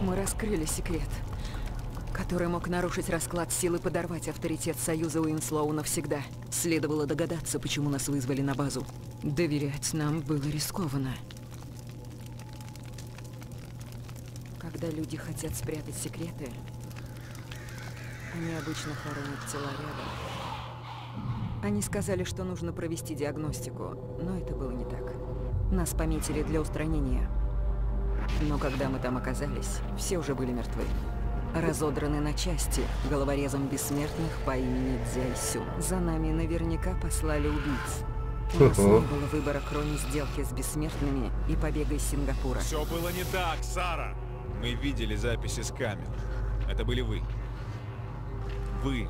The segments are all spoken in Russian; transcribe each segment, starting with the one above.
Мы раскрыли секрет, который мог нарушить расклад сил и подорвать авторитет Союза Уинслоу навсегда. Следовало догадаться, почему нас вызвали на базу. Доверять нам было рискованно. Когда люди хотят спрятать секреты, они обычно хоронят тела рядом. Они сказали, что нужно провести диагностику, но это было не так. Нас пометили для устранения. Но когда мы там оказались, все уже были мертвы. Разодраны на части головорезом бессмертных по имени Дзяйсю. За нами наверняка послали убийц. У нас не было выбора, кроме сделки с бессмертными и побега из Сингапура. Все было не так, Сара. Мы видели записи с камер. Это были вы. Вы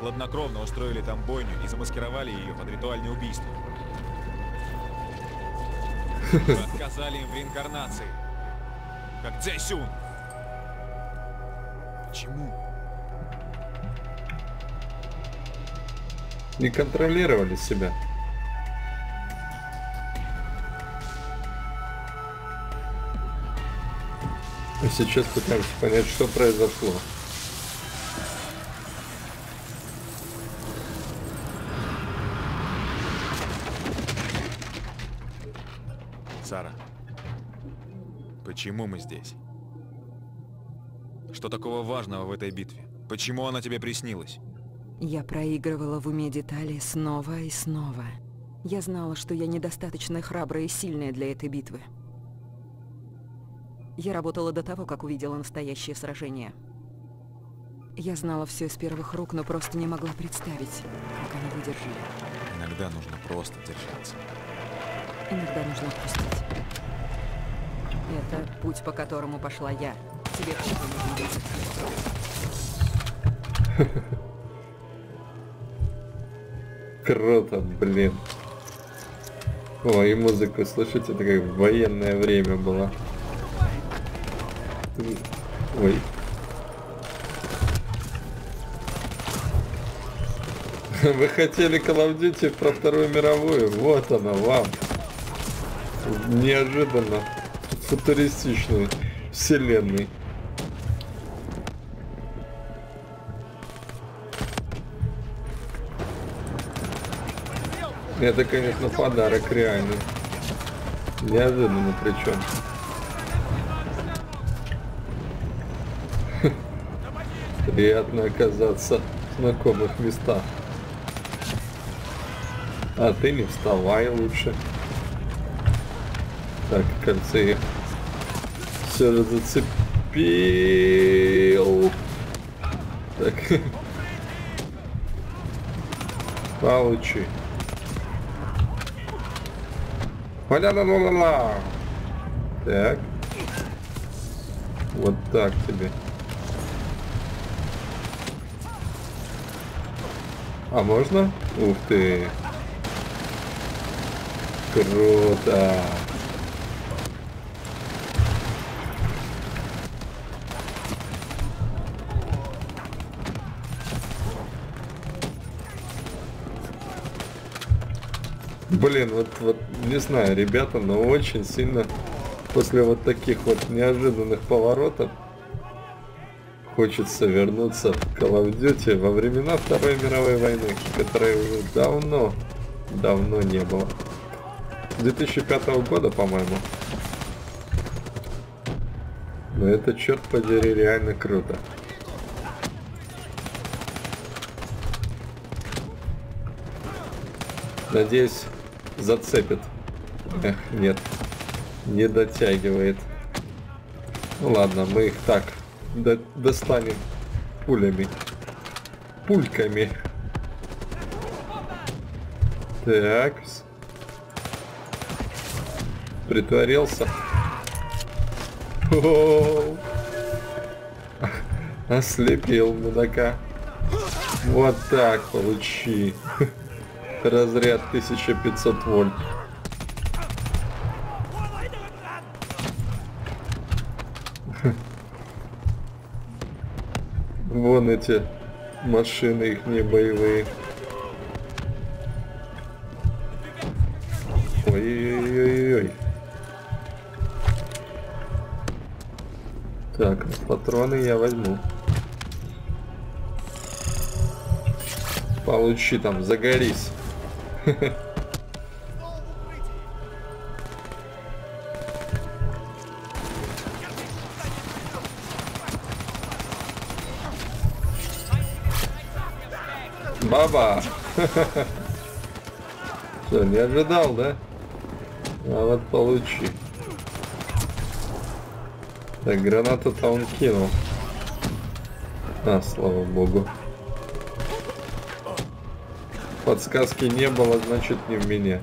хладнокровно устроили там бойню и замаскировали ее под ритуальное убийство. Вы отказали им в реинкарнации. Как Цзэсюн. Почему? Не контролировали себя. А сейчас пытаемся понять, что произошло. Почему мы здесь? Что такого важного в этой битве? Почему она тебе приснилась? Я проигрывала в уме детали снова и снова. Я знала, что я недостаточно храбрая и сильная для этой битвы. Я работала до того, как увидела настоящее сражение. Я знала все из первых рук, но просто не могла представить, как они выдержали. Иногда нужно просто держаться. Иногда нужно отпустить. Это путь, по которому пошла я. Тебе тоже нужно быть Круто, блин. О, и музыку слышите, это как военное время было. Ой. Вы хотели Call of Duty про Вторую мировую? Вот она вам. Неожиданно. Футуристичной вселенной. Это, конечно, подарок реальный. Неожиданно причем. Приятно оказаться в знакомых местах. А ты не вставай лучше. Так, кажется, я все же зацепил. Так. Получи. Ла-ла-ла-ла-ла. Так. Вот так тебе. А можно? Ух ты. Круто. Блин, вот, вот не знаю, ребята, но очень сильно после вот таких вот неожиданных поворотов хочется вернуться в Call of Duty во времена Второй мировой войны, которой уже давно, давно не было. 2005 года, по-моему. Но это, черт подери, реально круто. Надеюсь, зацепит. Эх, нет. Не дотягивает. Ну ладно, мы их так до достанем пулями. Пульками. Так. Притворился. О -о -о. Ослепил мудака. Вот так получи. Разряд 1500 вольт. Вон эти машины их не боевые. Ой-ой-ой-ой. Так, патроны я возьму. Получи там, загорись. Баба! Что, не ожидал, да? А вот получи. Так, гранату-то он кинул. А, слава богу. Подсказки не было, значит не в меня.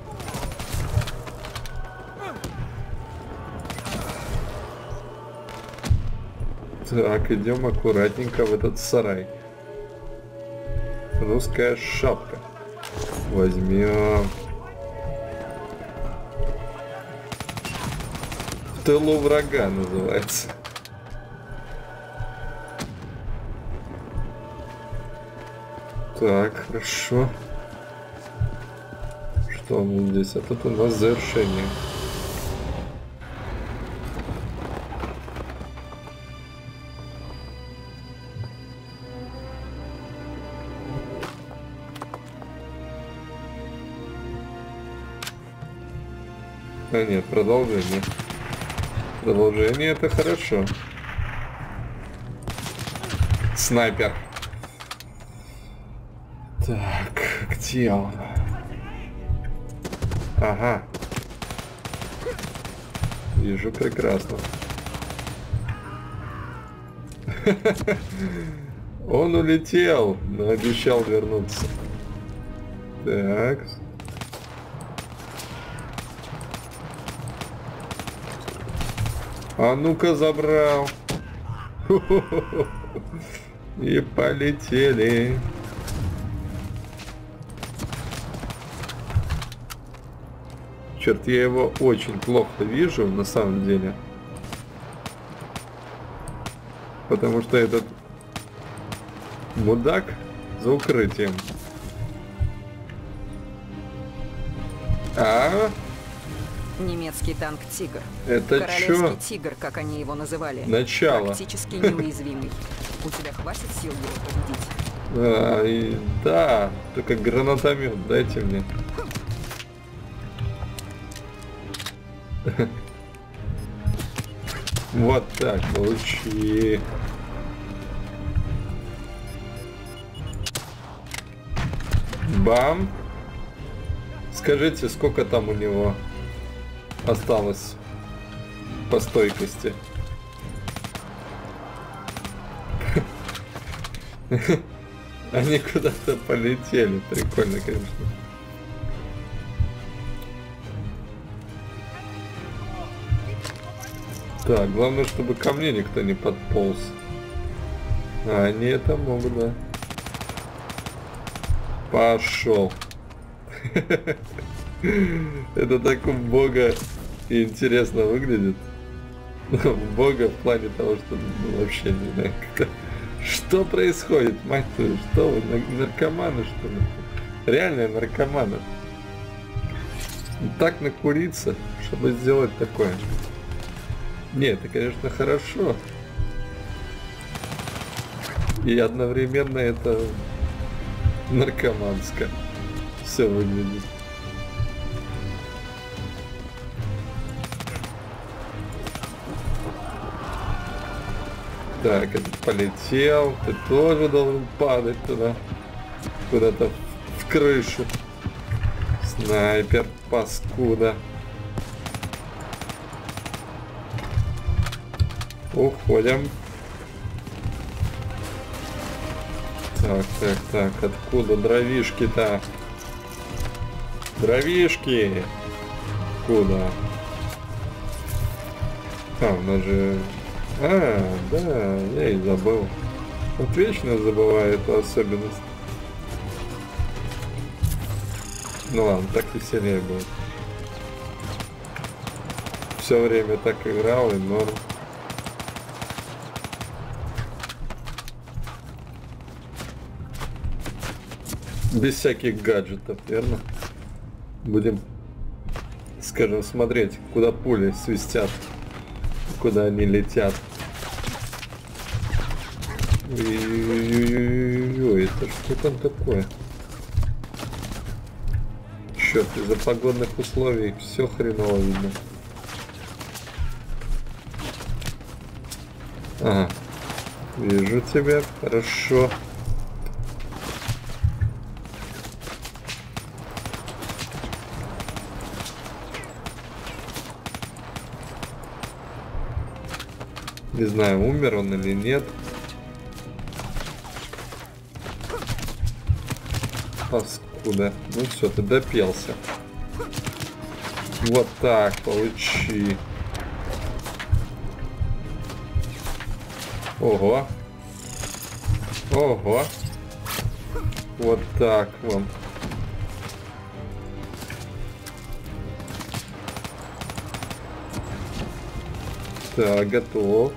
Так, идем аккуратненько в этот сарай. Русская шапка. Возьмем. В тылу врага называется. Так, хорошо. Что нас здесь? А тут у нас завершение. А нет, продолжение. Продолжение это хорошо. Снайпер. Так, где он? Ага. Вижу прекрасно. Он улетел, но обещал вернуться. Так. А ну-ка забрал. И полетели. Черт, я его очень плохо вижу, на самом деле. Потому что этот мудак за укрытием. А? Немецкий танк «Тигр». Это Королевский чё? «Тигр», как они его называли. Начало. Практически неуязвимый. У тебя хватит сил его победить? А, и, да, только гранатомет дайте мне. Вот так, получи. Бам. Скажите, сколько там у него осталось по стойкости? Они куда-то полетели. Прикольно, конечно. Так, главное, чтобы ко мне никто не подполз. А они это могут, да. Пошел. Это так у бога и интересно выглядит. Бога в плане того, что ну, вообще не знаю, как что происходит, мать твою, что вы, нар- наркоманы что ли? Реальные наркоманы. Так накуриться, чтобы сделать такое. Нет, это, конечно, хорошо. И одновременно это наркоманско. Все выглядит. Так, этот полетел. Ты тоже должен падать туда. Куда-то в- крышу. Снайпер, паскуда. Уходим. Так, так, так, откуда дровишки-то? Дровишки! Куда? А, у нас же... А, да, я и забыл. Вот вечно забываю эту особенность. Ну ладно, так веселее будет. Все время так играл и норм. Без всяких гаджетов, верно? Будем, скажем, смотреть, куда пули свистят, куда они летят. Ой-ой-ой, это что там такое? Черт, из-за погодных условий все хреново видно. Ага. Вижу тебя, хорошо. Не знаю, умер он или нет. Паскуда. Ну все, ты допелся. Вот так, получи. Ого. Ого. Вот так вам. Так, готов.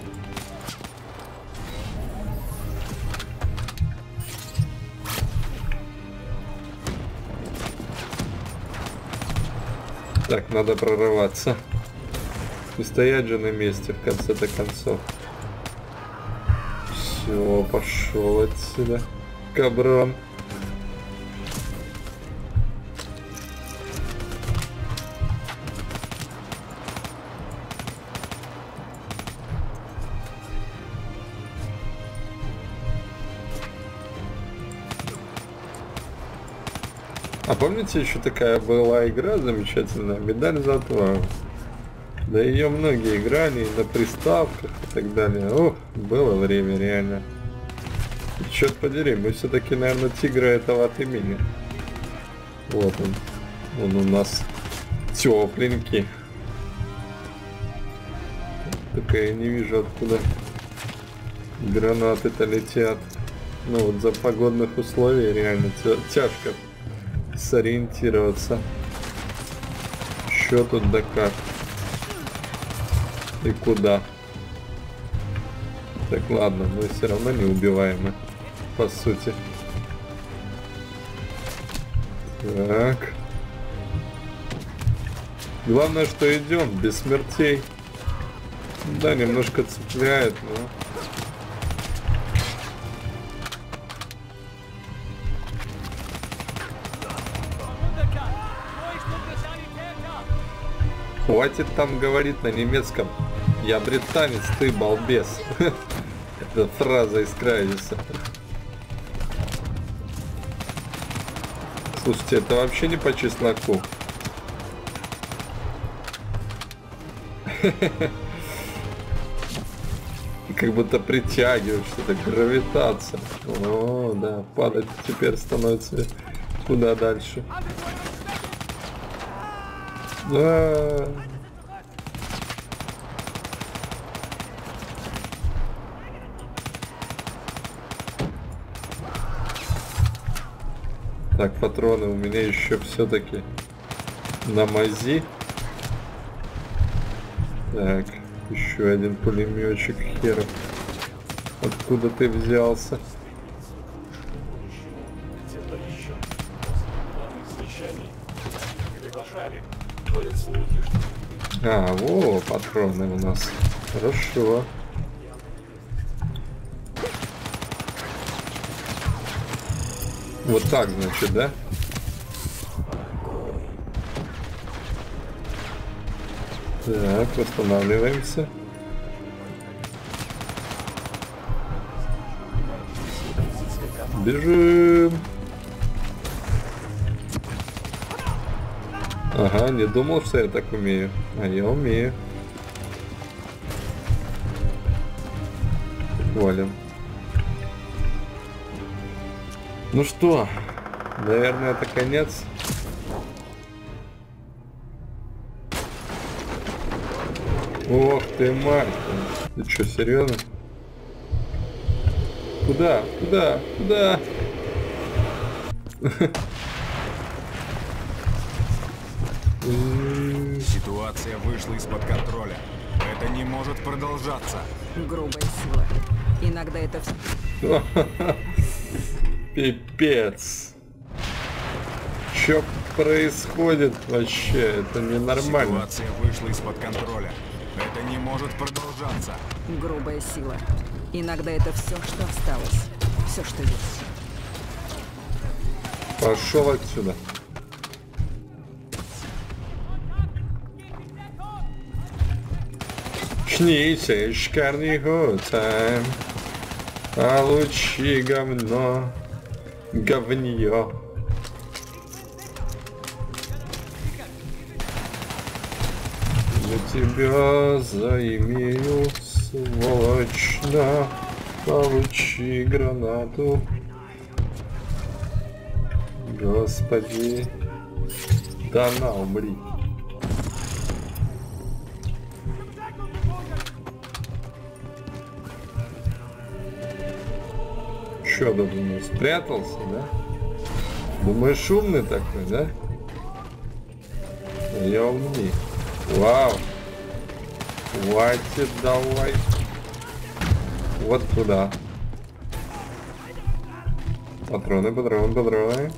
Так, надо прорываться. Не стоять же на месте в конце-то концов. Все, пошел отсюда. Каброн. Помните, еще такая была игра замечательная, медаль за отвагу? Да ее многие играли и на приставках и так далее. Ох, было время реально. Черт подери, мы все-таки, наверное, тигра этого от имени. Вот он. Он у нас тепленький. Только я не вижу, откуда гранаты-то летят. Ну вот за погодных условий реально тяжко сориентироваться. Что тут да как? И куда? Так, ладно, мы все равно не убиваемы, по сути. Так. Главное, что идем, без смертей. Да, немножко цепляет, но... Хватит там говорить на немецком. Я британец, ты балбес. Это фраза из Крайзиса. Слушайте, это вообще не по чесноку. Как будто притягивает что-то, гравитация. О, да, падать теперь становится куда дальше. Да. Так, патроны у меня еще все-таки на мази. Так, еще один пулеметчик херов. Откуда ты взялся? А, во, патроны у нас. Хорошо. Вот так, значит, да? Так, восстанавливаемся. Бежим. Ага, не думал, что я так умею. А я умею. Валим. Ну что, наверное, это конец. Ох ты, мать! Ты что, серьезно? Куда? Куда? Куда? Вышла из-под контроля. Это не может продолжаться. Грубая сила. Иногда это все... Пипец. Что происходит вообще? Это ненормально. Ситуация вышла из-под контроля. Это не может продолжаться. Грубая сила. Иногда это все, что осталось. Все, что есть. Пошел отсюда. Чните, шикарный гуцем. Получи говно. Говнье. Я тебя заимею, сволочь, на. Получи гранату. Господи. Да на, умри. У нас? Спрятался, да? Думаешь, умный такой, да? Я умней. Вау. Хватит, давай. Вот туда. Патроны, патроны, патроны.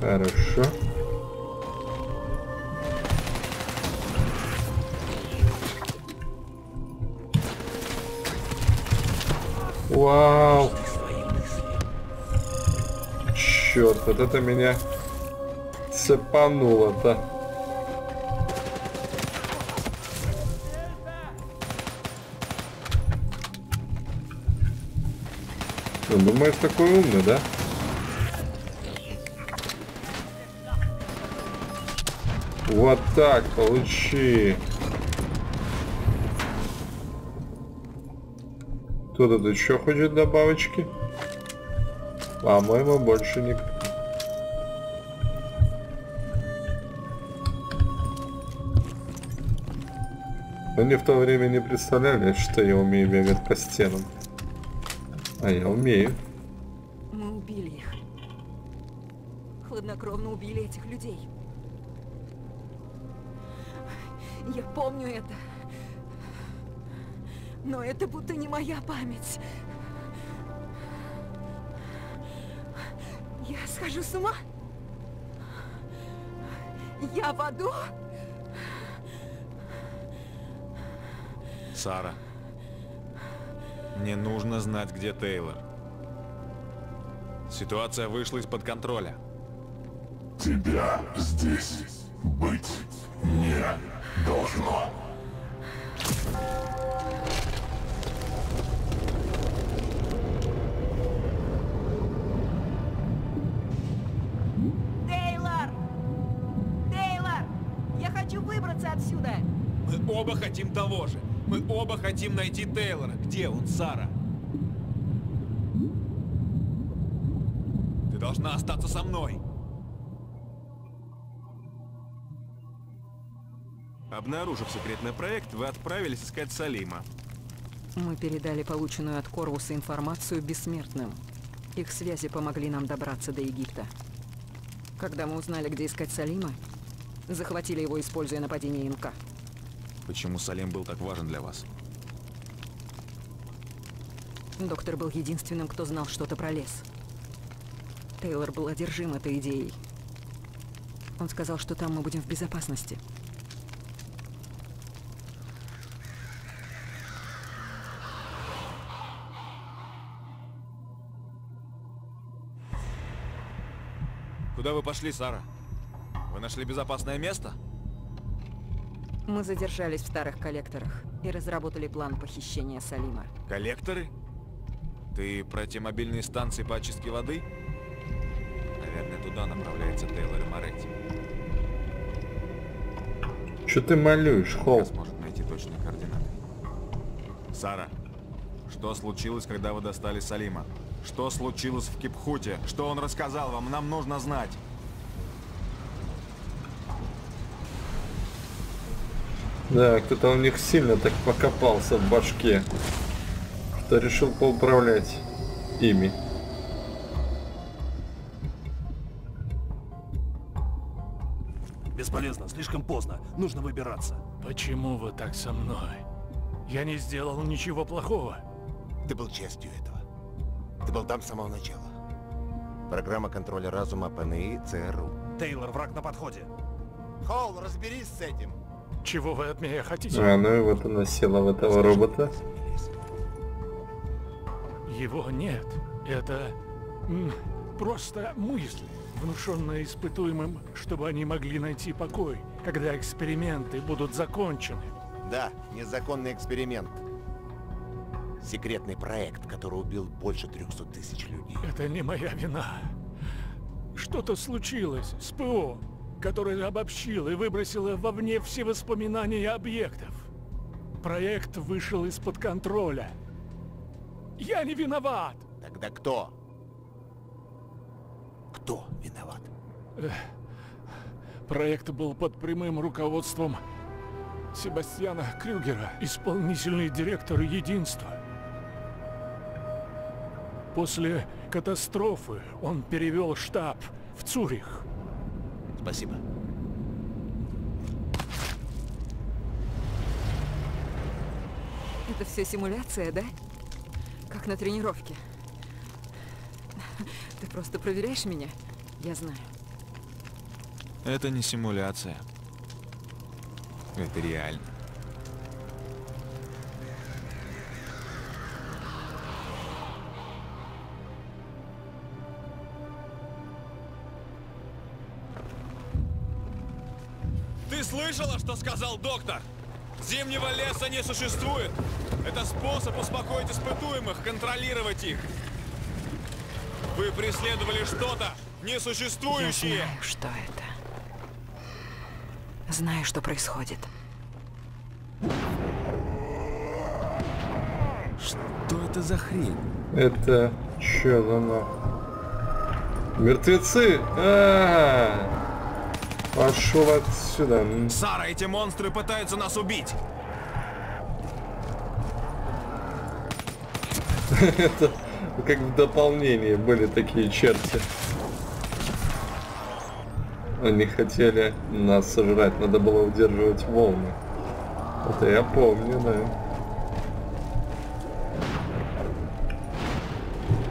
Хорошо. Вау. Черт, вот это меня цепануло-то. Ну, думаешь, такой умный, да? Вот так, получи. Кто-то тут еще хочет добавочки? По-моему, больше никто. Они в то время не представляли, что я умею бегать по стенам. А я умею. Мы убили их. Хладнокровно убили этих людей. Я помню это. Но это будто не моя память. Я схожу с ума? Я в аду? Сара. Мне нужно знать, где Тейлор. Ситуация вышла из-под контроля. Тебя здесь быть не должно. Хотим того же. Мы оба хотим найти Тейлора. Где он, Сара? Ты должна остаться со мной. Обнаружив секретный проект, вы отправились искать Салима. Мы передали полученную от Корвуса информацию бессмертным. Их связи помогли нам добраться до Египта. Когда мы узнали, где искать Салима, захватили его, используя нападение инка. Почему Салим был так важен для вас? Доктор был единственным, кто знал что-то про лес. Тейлор был одержим этой идеей. Он сказал, что там мы будем в безопасности. Куда вы пошли, Сара? Вы нашли безопасное место? Мы задержались в старых коллекторах и разработали план похищения Салима. Коллекторы? Ты про те мобильные станции по очистке воды? Наверное, туда направляется Тейлор и Моретти. Что ты малюешь, Холл? Сможет найти точные координаты. Сара, что случилось, когда вы достали Салима? Что случилось в Кипхуте? Что он рассказал вам? Нам нужно знать. Да, кто-то у них сильно так покопался в башке, что решил поуправлять ими. Бесполезно, слишком поздно. Нужно выбираться. Почему вы так со мной? Я не сделал ничего плохого. Ты был частью этого. Ты был там с самого начала. Программа контроля разума ПНИ ЦРУ. Тейлор, враг на подходе. Холл, разберись с этим. Чего вы от меня хотите? А, ну и вот она села в этого робота. Его нет. Это просто мысль, внушенная испытуемым, чтобы они могли найти покой, когда эксперименты будут закончены. Да, незаконный эксперимент. Секретный проект, который убил больше 300 тысяч людей. Это не моя вина. Что-то случилось с ПО, которое обобщило и выбросило вовне все воспоминания объектов. Проект вышел из-под контроля. Я не виноват! Тогда кто? Кто виноват? Проект был под прямым руководством Себастьяна Крюгера, исполнительный директор Единства. После катастрофы он перевел штаб в Цюрих. Спасибо. Это все симуляция, да? Как на тренировке. Ты просто проверяешь меня? Я знаю. Это не симуляция. Это реально. Что сказал доктор? Зимнего леса не существует. Это способ успокоить испытуемых, контролировать их. Вы преследовали что-то Я несуществующее. знаю, что это. Знаю, что происходит. Что это за хрень? Это чё за? Мертвецы! А, -а, -а. Пошел отсюда. Сара, эти монстры пытаются нас убить. Это как в дополнении были такие черти. Они хотели нас сожрать, надо было удерживать волны. Это я помню, да.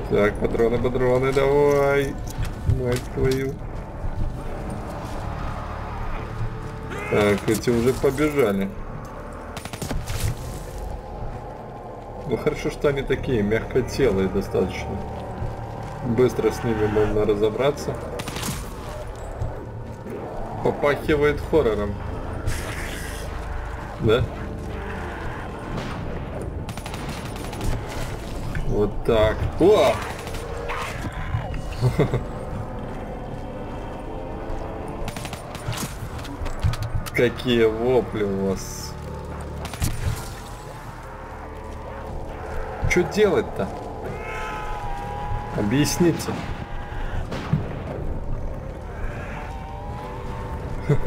Так, патроны, патроны, давай. Мать твою. Так, эти уже побежали. Ну хорошо, что они такие мягкотелые достаточно. Быстро с ними можно разобраться. Попахивает хоррором. Да? Вот так. О! Какие вопли у вас. Что делать-то? Объясните.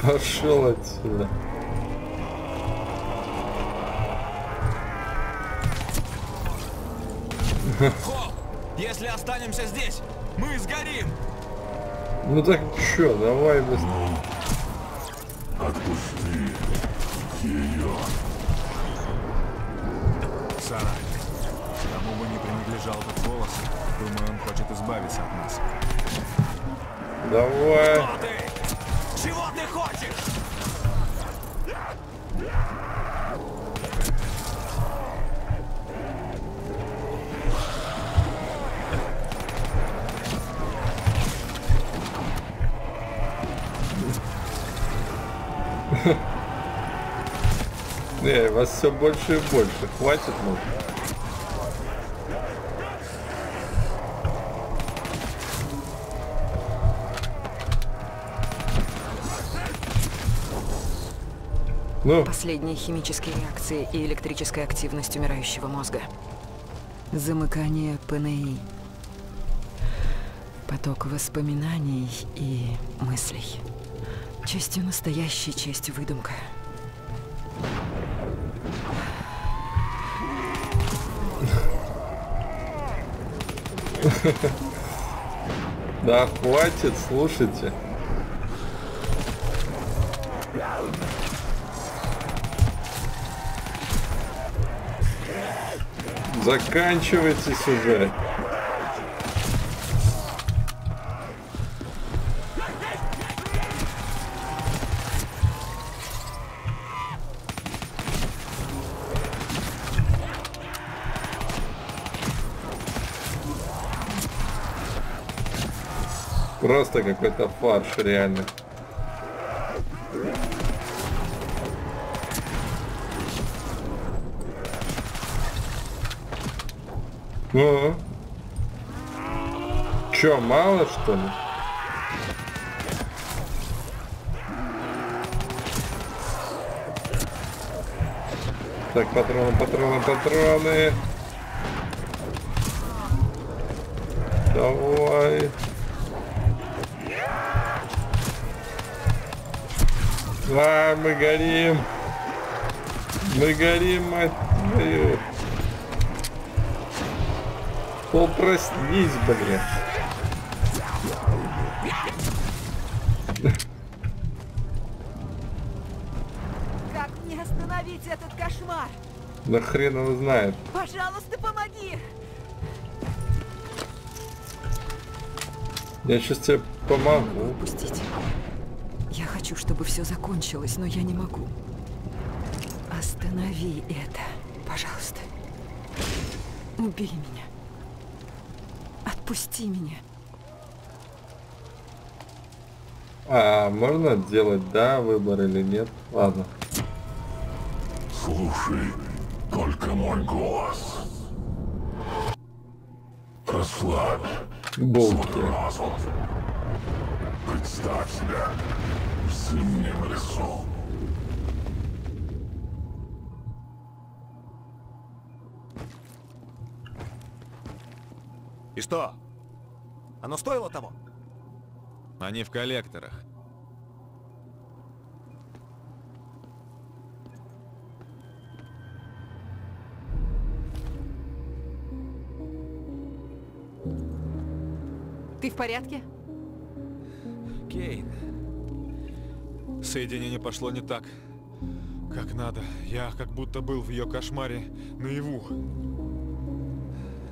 Пошел отсюда. Хо! Если останемся здесь, мы сгорим! Ну так чё, давай быстрее. Отпусти ее. Сара, кому бы не принадлежал этот голос, думаю, он хочет избавиться от нас. Давай. Кто ты? Чего ты хочешь? Не, вас все больше и больше. Хватит, ну. Ну, Последние химические реакции и электрическая активность умирающего мозга. Замыкание ПНИ. Поток воспоминаний и мыслей. Частью настоящей, частью выдумка. да хватит, слушайте. Заканчивайтесь уже. Просто какой-то фарш реально. Ну, чё, мало что ли? Так, патроны, патроны, патроны. Давай. А, мы горим. Мы горим, мать твою. Пол проснись, блин. Как мне остановить этот кошмар? Да хрен его знает. Пожалуйста, помоги! Я сейчас тебе помогу. упустить. Я хочу, чтобы все закончилось, но я не могу. Останови это, пожалуйста. Убей меня. Отпусти меня. А, можно делать, да, выбор или нет? Ладно. Слушай только мой голос. Расслабь свой разум. Представь себя в зимнем лесу. И что? Оно стоило того? Они в коллекторах. Ты в порядке? Кейн. Соединение пошло не так, как надо. Я как будто был в ее кошмаре наяву.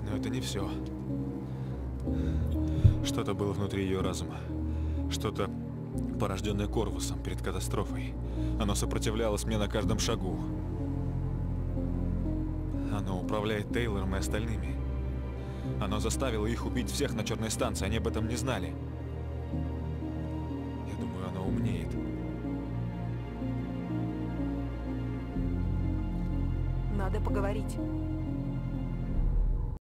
Но это не все. Что-то было внутри ее разума. Что-то, порожденное Корвусом перед катастрофой. Оно сопротивлялось мне на каждом шагу. Оно управляет Тейлором и остальными. Оно заставило их убить всех на черной станции, они об этом не знали. 睡。